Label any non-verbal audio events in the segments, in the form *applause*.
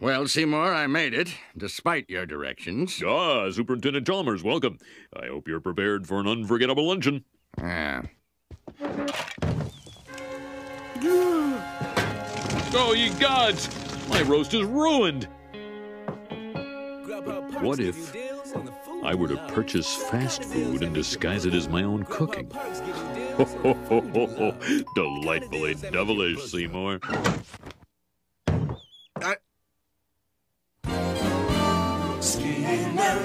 Well, Seymour, I made it, despite your directions. Ah, Superintendent Chalmers, welcome. I hope you're prepared for an unforgettable luncheon. Yeah. Oh, ye gods! My roast is ruined! What if I were to purchase fast food and disguise it as my own cooking? Ho, ho, ho, ho, ho. Delightfully devilish, Seymour.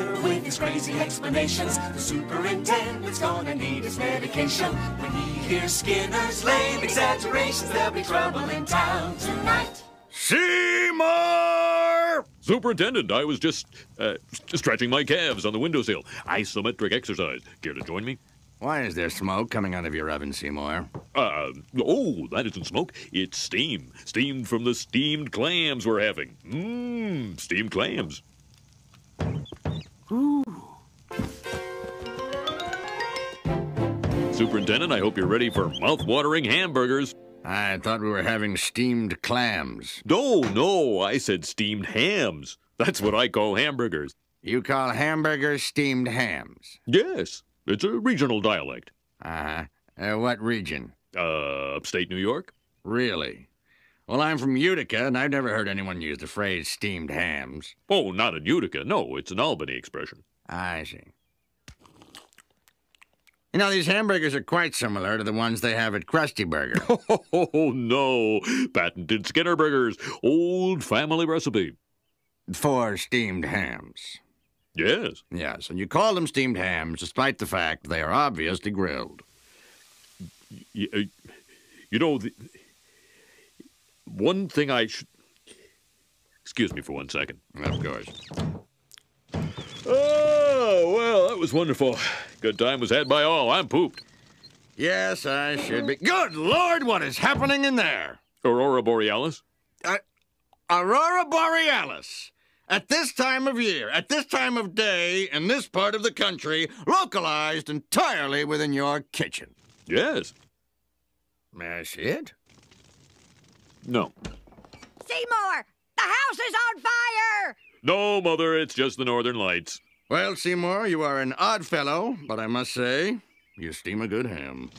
Skinner with his crazy explanations. The superintendent's gonna need his medication. When he hears Skinner's lame exaggerations, there'll be trouble in town tonight. Seymour! Superintendent, I was just uh, stretching my calves on the windowsill. Isometric exercise. Care to join me? Why is there smoke coming out of your oven, Seymour? Uh, oh, that isn't smoke. It's steam. Steamed from the steamed clams we're having. Mmm, steamed clams. Superintendent, I hope you're ready for mouth-watering hamburgers. I thought we were having steamed clams. No, no, I said steamed hams. That's what I call hamburgers. You call hamburgers steamed hams? Yes, it's a regional dialect. Uh-huh. Uh, what region? Uh, upstate New York? Really? Well, I'm from Utica, and I've never heard anyone use the phrase steamed hams. Oh, not in Utica. No, it's an Albany expression. I see. You know, these hamburgers are quite similar to the ones they have at Krusty Burger. *laughs* Oh, no. Patented Skinner Burgers. Old family recipe. For steamed hams. Yes. Yes, and you call them steamed hams despite the fact they are obviously grilled. Y- uh, You know, the, one thing I should. Excuse me for one second. Of course. Oh, well, that was wonderful. Good time was had by all. I'm pooped. Yes, I should be. Good Lord, what is happening in there? Aurora Borealis? Uh, Aurora Borealis. At this time of year, at this time of day, in this part of the country, localized entirely within your kitchen. Yes. See it? No. Seymour, the house is on fire! No, Mother, it's just the Northern Lights. Well, Seymour, you are an odd fellow, but I must say, you steam a good ham.